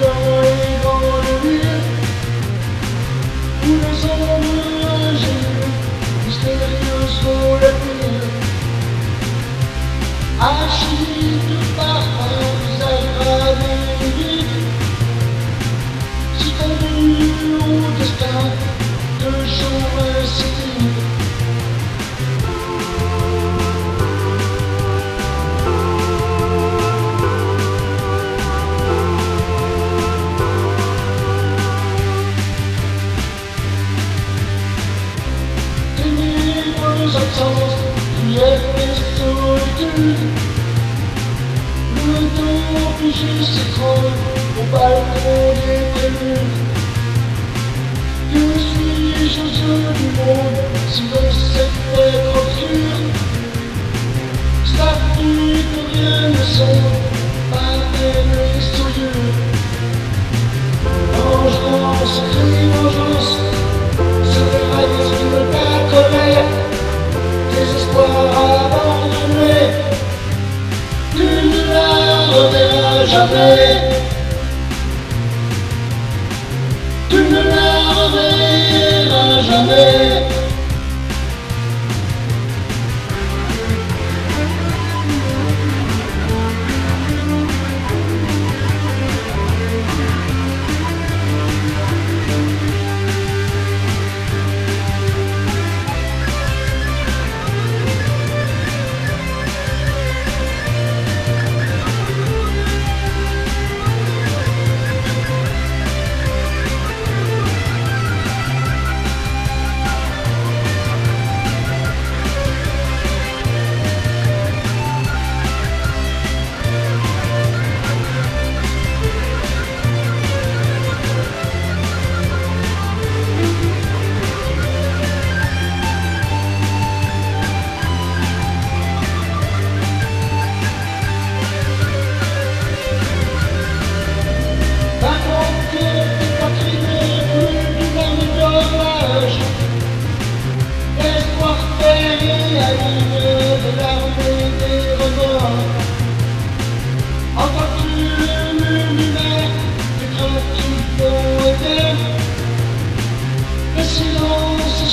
dans les grandes villes où les ombres agiles, mystérieux sont les villes. Archives de parfums, Absence, prière et solitude. Le figé s'écrase au balcon des suis-je du monde Tu ne la reverras jamais.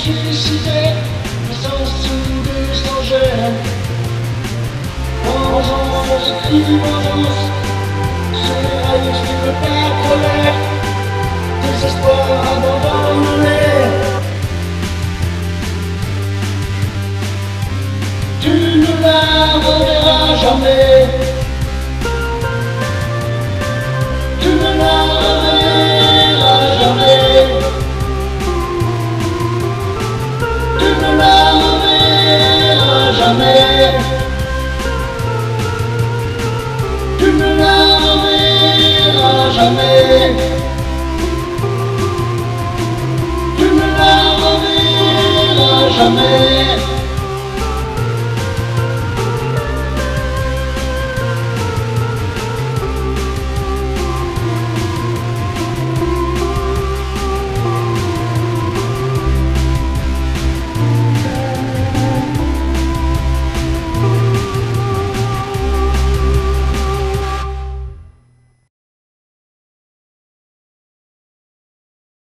Suicidé, le sens soudé sans gêne. Vengeance, crie vengeance. C'est ne la reverras jamais.